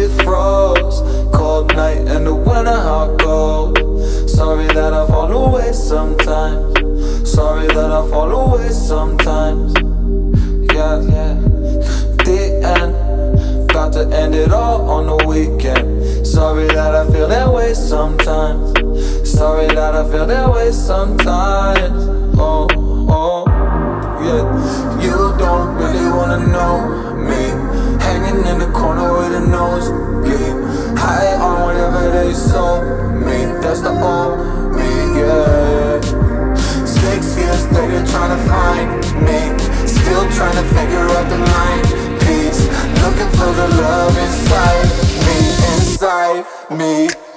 We froze, cold night and the winter, how cold. Sorry that I fall away sometimes. Sorry that I fall away sometimes. Yeah, yeah. The end. Got to end it all on the weekend. Sorry that I feel that way sometimes. Sorry that I feel that way sometimes. Oh, the old me, yeah. Six years later, trying to find me. Still trying to figure out the line piece. Looking for the love inside me, inside me.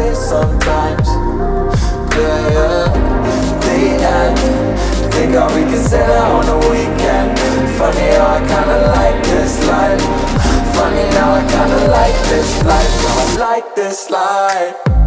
Way sometimes. Yeah, yeah. The end. Think I'll reconsider on the weekend. Funny how I kinda like this life. Funny now I kinda like this life. I like this life.